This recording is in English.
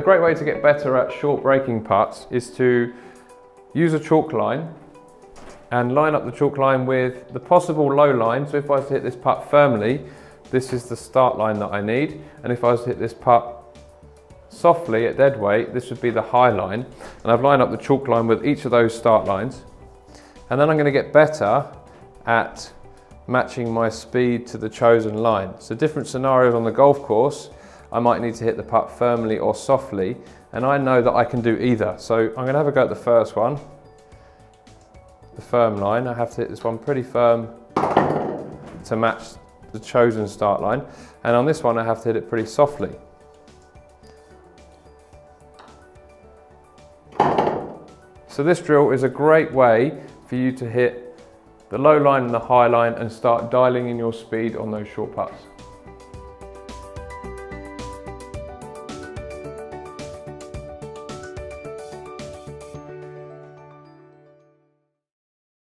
great way to get better at short breaking putts is to use a chalk line and line up the chalk line with the possible low line. So if I was to hit this putt firmly, this is the start line that I need. And if I was to hit this putt softly at dead weight, this would be the high line. And I've lined up the chalk line with each of those start lines. And then I'm gonna get better at matching my speed to the chosen line. So different scenarios on the golf course, I might need to hit the putt firmly or softly, and I know that I can do either. So I'm gonna have a go at the first one, the firm line. I have to hit this one pretty firm to match the chosen start line. And on this one, I have to hit it pretty softly. So this drill is a great way for you to hit the low line and the high line and start dialing in your speed on those short putts.